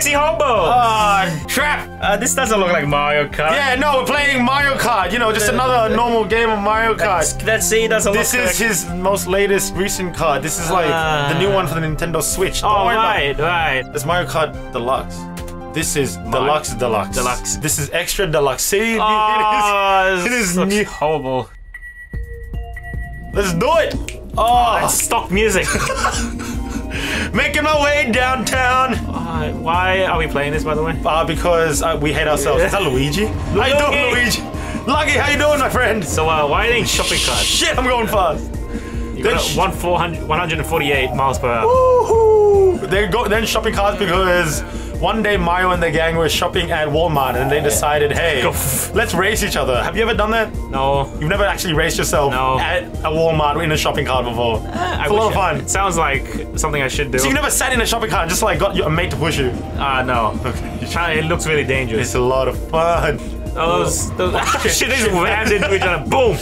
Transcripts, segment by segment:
sexy hobo. Ah, crap. Uh, this doesn't look like Mario Kart. Yeah, no, we're playing Mario Kart. You know, just another normal game of Mario Kart. Let's see. Doesn't This look is his most latest recent card. This is like Ah. the new one for the Nintendo Switch. Don't Oh worry about right, right. It's Mario Kart Deluxe. This is Deluxe Deluxe. Deluxe. This is Extra Deluxe. See? It Oh, is- it is looks new. horrible. Let's do it. Oh, Oh, it's stock music. making my way downtown. Uh, why are we playing this, by the way? Uh, because uh, we hate ourselves. Is that Luigi? How you doing, Luigi. Lucky, how you doing, my friend? So, uh, why are they in shopping carts? Shit, I'm going fast. You got sh- one 400, 148 miles per hour. Woohoo! They go then shopping carts because one day Mario and the gang were shopping at Walmart and they decided, hey, let's race each other. Have you ever done that? No. You've never actually raced yourself No. at a Walmart in a shopping cart before. I it's a lot of fun. It sounds like something I should do. So you never sat in a shopping cart and just like got your, a mate to push you. Ah, no. Okay. It looks really dangerous. It's a lot of fun. Oh, those, those shit, they just rammed into each other. Boom.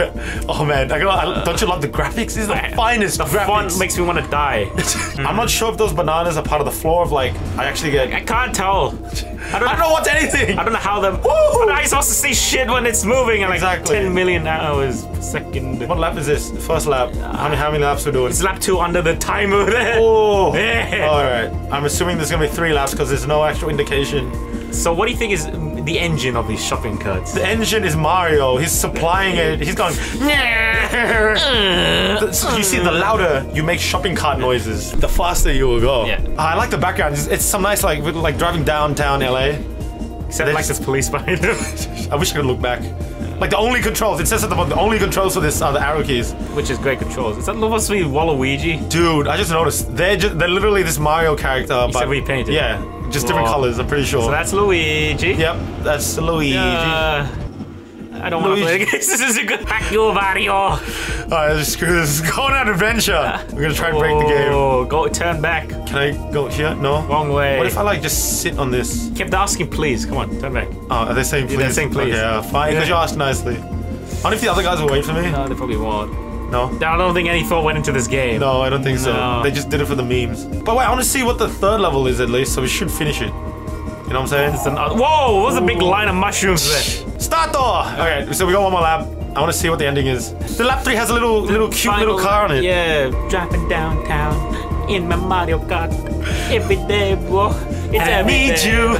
oh man, I got, don't you love the graphics? This is the finest The graphics. font makes me want to die. I'm not sure if those bananas are part of the floor of like I actually get. I can't tell. I don't I don't know what's anything. I don't know how the. Woo! How I supposed to see shit when it's moving at like Exactly. 10 million hours per second? What lap is this? First lap. How many how many laps we're doing? It's lap two under the timer there. Oh. Yeah. All right. I'm assuming there's gonna be three laps because there's no actual indication. So what do you think is the engine of these shopping carts? The engine is Mario. He's supplying it. He's going. You see, the louder you make shopping cart noises, the faster you will go. Yeah. Ah, I like the background. It's, it's some nice like like driving downtown LA. Except like just- this police behind him, I wish I could look back. Like the only controls. It says at the bottom, the only controls for this are the arrow keys. which is great controls. Is that supposed to be Waluigi? Dude, I just noticed they're just they're literally this Mario character, but said repainted. Yeah, just different Whoa. colors. I'm pretty sure. So that's Luigi. yep, that's Luigi. Uh, I don't want to play this. This is a good hack you, Mario. Alright, let's screw this. Go on an adventure. We're gonna try and break the game. Oh, go turn back. Can I go here? No. Wrong way. What if I like just sit on this? kept asking, please? Come on, turn back. Oh, are they saying please? they're saying please. Okay, uh, fine. Because Yeah. you asked nicely. I wonder if the other guys will wait for me. No, they probably won't. No. I don't think any thought went into this game. No, I don't think so. They just did it for the memes. But wait, I want to see what the third level is at least, so we should finish it. You know what I'm saying? It's an, uh, whoa! What was a big line of mushrooms there? Start door! Okay, so we got one more lap. I want to see what the ending is. The lap 3 has a little little cute little car on it. Yeah, driving downtown in my Mario Kart every day, bro. It's I every need day. you.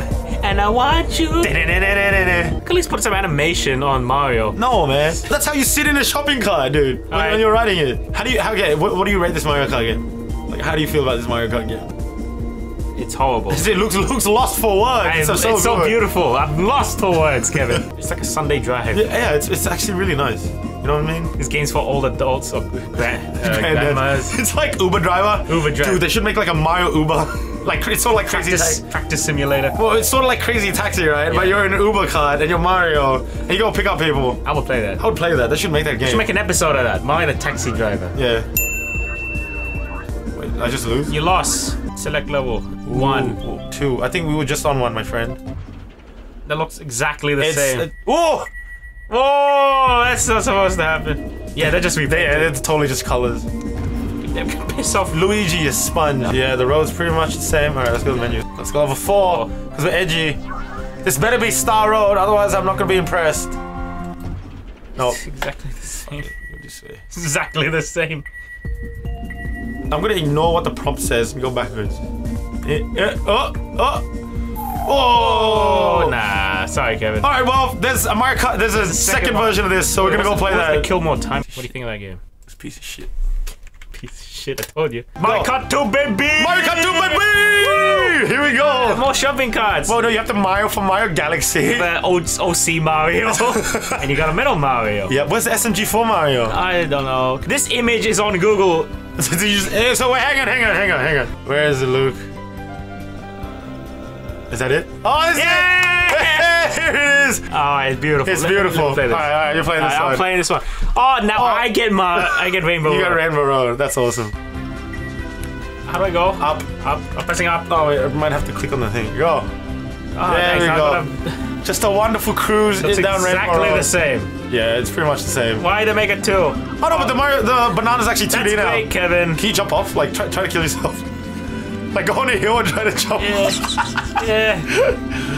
And I want you. At least put some animation on Mario. No, man. That's how you sit in a shopping cart, dude. When, Alright. when you're riding it. How do you, how, okay, what, what do you rate this Mario Kart game? Like, how do you feel about this Mario Kart game? It's horrible. It looks looks lost for words. It's, It's, so, it's so beautiful. I'm lost for words, Kevin. it's like a Sunday drive. Yeah, yeah, it's, it's actually really nice. You know what I mean? This game's for old adults or grand, uh, grandmas. it's like Uber driver. Uber driver. Dude, they should make like a Mario Uber. Like it's sort of like crazy. Practice, Taxi. practice simulator. Well, it's sort of like crazy taxi, right? But you're in an Uber cart and you're Mario, and you go pick up people. I will play that. I would play that. They should make that game. should make an episode of that. Mario the taxi driver. yeah. Wait, I just lose. You lost. Select level. One. Ooh, two. I think we were just on one, my friend. That looks exactly the It's. same. Whoa! Whoa! That's not supposed to happen. Yeah, that just Yeah, repainted. it's totally just colors. Piss off. Luigi is sponge. Yeah, the road's pretty much the same. All right, let's go to the menu. Let's go level four because we're edgy. This better be Star Road, otherwise I'm not gonna be impressed. No. It's exactly the same. It's exactly the same. I'm gonna ignore what the prompt says and go backwards. Eh, eh, oh, oh, oh, Oh, nah. Sorry, Kevin. All right, well, there's a Mario Kart. There's a second, second version of this, so we're gonna go play that. Kill more time. What do you think of that game? This piece of shit. Piece of shit. I told you. Mario. Kart 2, baby. Mario Kart 2, baby! Here we go. More shopping carts. Oh no, you have to Mario for Mario Galaxy. the old OC Mario, and you got a Metal Mario. Yeah, where's the SMG4 Mario? I don't know. This image is on Google. just- eh, so wait, hang on, hang on, hang on, hang on. Where is it, Luke? Is that it? Oh, is Yeah! it? Here it is. Oh, it's beautiful. It's beautiful. All right, all right, you're playing this Alright, one. I'm playing this one. Oh, now Oh. I get my I get Rainbow. You got Road. Rainbow Road. That's awesome. How do I go? Up. Up. I'm pressing up. Oh, wait, I might have to click on the thing. Go. Oh, There thanks. we go. gonna- Just a wonderful cruise It's in down Rainbow Road. exactly the same. Yeah, it's pretty much the same. Why did they make it two? Oh no, but the Mario, the banana's actually 2D That's now. great, Kevin. Can you jump off? Like, try, try to kill yourself. Like go on a hill and try to jump. Yeah. yeah.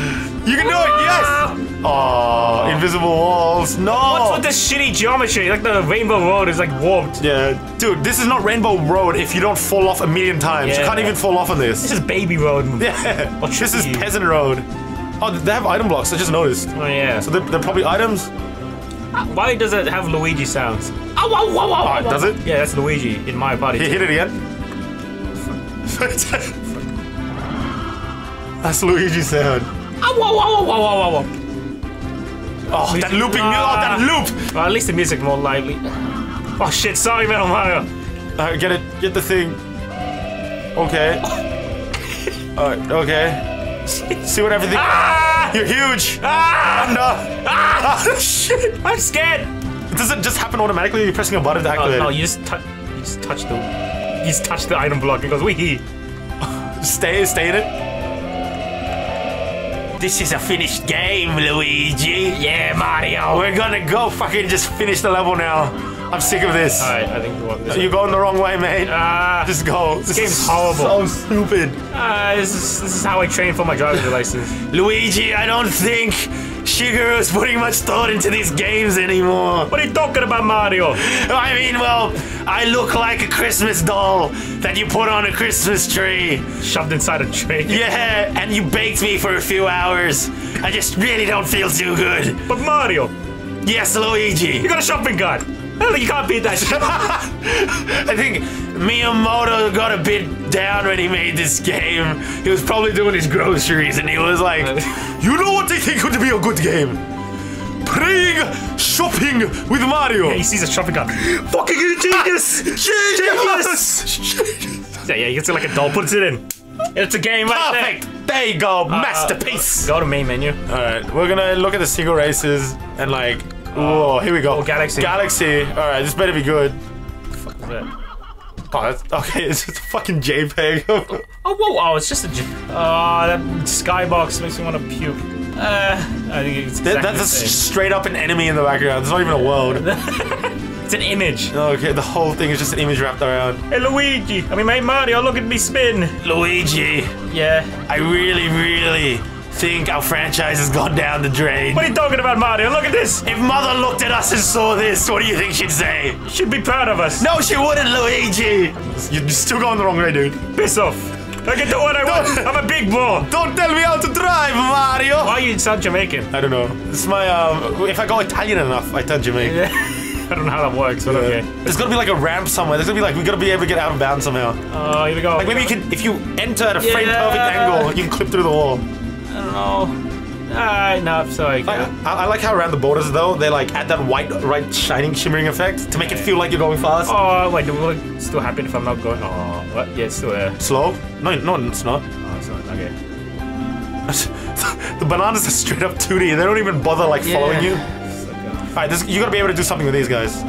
You can do it. Yes. Oh, invisible walls. No. What's with this shitty geometry? Like the Rainbow Road is like warped. Yeah, dude, this is not Rainbow Road if you don't fall off a million times. You can't even fall off on this. This is Baby Road. Yeah, this is. Peasant Road. Oh, they have item blocks. I just noticed. Oh yeah. So they're, they're probably items. Why does it have Luigi sounds? Ow, ow, ow, ow, ow, Oh, does it? Yeah, that's Luigi in my party. He hit it again. That's Luigi sound. Ow, ow, ow, ow, ow, ow, ow. Oh, that looping. Oh, that loop. Well, at least the music more lively. Oh shit! Sorry, Metal Mario. Uh, get it. Get the thing. Okay. Alright, okay. See what everything. Ah! You're huge. Ah! No. Ah, shit. I'm scared. Does it just happen automatically? Or you're pressing a button to Oh, activate no, it? you just touch. You just touch the. You just touch the item block. It goes wee. Stay, stay in it. This is a finished game, Luigi. Yeah, Mario. We're gonna go fucking just finish the level now. I'm sick of this. Alright, I think we want this. You're going the wrong way, mate. Ah, Just go. This game's horrible. So stupid. ah, this is this is how I train for my driver's license. Luigi, I don't think Shigeru's putting much thought into these games anymore. What are you talking about, Mario? I mean, well, I look like a Christmas doll that you put on a Christmas tree. Shoved inside a tree. Yeah, and you baked me for a few hours. I just really don't feel too good. But Mario, Yes, Luigi. you got a shopping cart. Hell, you can't beat that. I think Miyamoto got a bit down when he made this game. He was probably doing his groceries and he was like, You know what they think would be a good game? Playing shopping with Mario. Yeah, he sees a shopping cart. Fucking you, genius! Genius! Yeah, yeah, he gets it like a doll, puts it in. It's a game right there. Perfect. There you go, uh, masterpiece. Uh, go to main menu. All right, we're gonna look at the single races and like, uh, whoa, here we go. oh, Galaxy. Galaxy. All right, this better be good. Fuck is that? Oh, that's okay. It's just a fucking JPEG. Oh, whoa, oh, it's just a. Oh, that skybox makes me want to puke. Uh, I think it's exactly That- that's straight up an enemy in the background. There's not even a world. It's an image. Okay, the whole thing is just an image wrapped around. Hey, Luigi. I mean, hey, Mario, look at me spin. Luigi, Yeah. I really, really think our franchise has gone down the drain. What are you talking about, Mario? Look at this. If Mother looked at us and saw this, what do you think she'd say? She'd be proud of us. No, she wouldn't, Luigi. You're still going the wrong way, dude. Piss off. I can do what I want. I'm a big boy. Don't tell me how to drive, Mario. Why are you sound Jamaican? I don't know. This is my um. If I go Italian enough, I turn Jamaican. Yeah. I don't know how that works, but okay. There's gotta be like a ramp somewhere. There's gonna be like we gotta be able to get out of bounds somehow. Oh, here we go. Like maybe you can, if you enter at a frame perfect angle, you can clip through the wall. I don't know. Alright, no, sorry. I, I, I like how around the borders though they like add that white, right, shining, shimmering effect to make it feel like you're going fast. Oh, wait, will it still happen if I'm not going? Oh, what? Yeah, it's still there. Slow? No, no, it's not. Oh, it's not. Okay. the bananas are straight up 2D. They don't even bother like following you. Like, uh, Alright, this- you gotta be able to do something with these guys.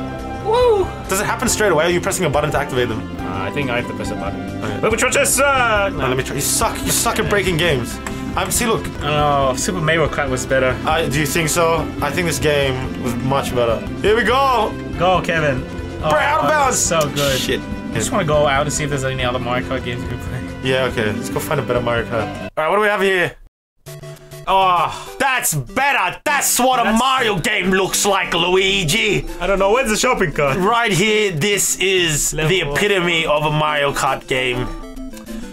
Woo! Does it happen straight away? Or are you pressing a button to activate them? Uh, I think I have to press a button. Okay. But which one just uh, Now, let me try. You suck. You suck at breaking games. Um, see, look. Oh, Super Mario Kart was better. I, do you think so? I think this game was much better. Here we go. Go, Kevin. Oh, Bro, out of bounds. So good. Shit. I just want to go out and see if there's any other Mario Kart games we can play. Yeah, okay. Let's go find a better Mario Kart. All right, what do we have here? Oh, That's better. That's what a That's- Mario game looks like, Luigi. I don't know. Where's the shopping cart? Right here, this is the Level. epitome of a Mario Kart game.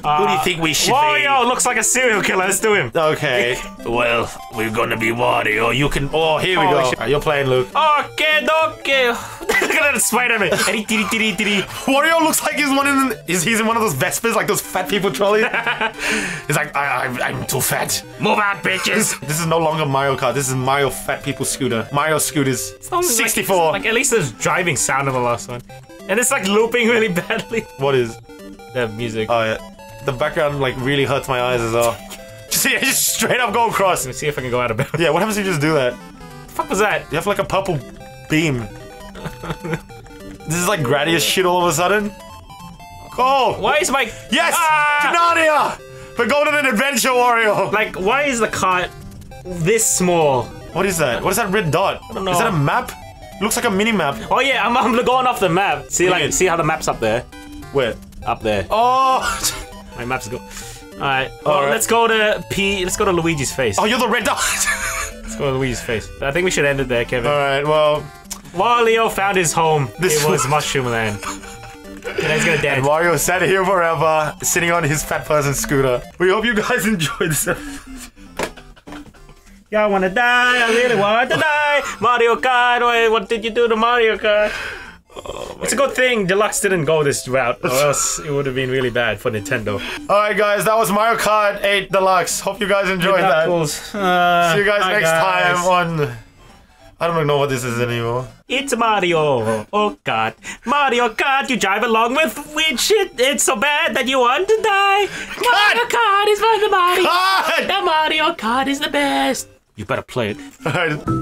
Who do you ah. think we should Wario looks like a serial killer. Let's do him. Okay. well, we're gonna be Wario. You can. Oh, here we Oh, go. shit. Alright, you're playing, Luke. Okay, okay. Look at that Spider-Man. Tiri, tiri, tiri, tiri. Wario looks like he's one in. He's, he's in one of those Vespers, like those fat people trolleys. he's like, I, I, I'm too fat. Move out, bitches. This is no longer Mario Kart. This is Mario Fat People Scooter. Mario Scooters. 64. Like, at least there's driving sound in the last one. And it's like looping really badly. what is? The music. Oh yeah. The background like really hurts my eyes as well. Just, yeah, just straight up go across. Let me see if I can go out of bounds. Yeah, what happens if you just do that? The fuck was that? You have like a purple beam. this is like Gradius shit all of a sudden. Go! Why is my Yes! Ah! Janania! We're going on an adventure, Wario! like why is the cart this small? What is that? What is that red dot? don't know. Is that a map? looks like a mini map. Oh yeah, I'm, I'm going off the map. See like see how the map's up there, Where? up there. Oh! My maps go. Alright. Well, Alright. let's go to P. Let's go to Luigi's face. Oh, you're the red dot. Let's go to Luigi's face. I think we should end it there, Kevin. All right. Well, While Leo found his home, This it was Mushroom Land. and he's gonna dance. Mario sat here forever, sitting on his fat person scooter. We hope you guys enjoyed this. Yeah, I wanna die. I really want to die. Mario Kart. Wait, what did you do to Mario Kart? It's a good thing Deluxe didn't go this route, or else it would have been really bad for Nintendo. All right, guys. That was Mario Kart 8 Deluxe. Hope you guys enjoyed that. Uh, See you guys next guys. time on. I don't even know what this is anymore. It's Mario. Oh God, Mario Kart. You drive along with weird shit. It's so bad that you want to die. Mario Kart is for the Mario. God! The Mario Kart is the best. You better play it. All right.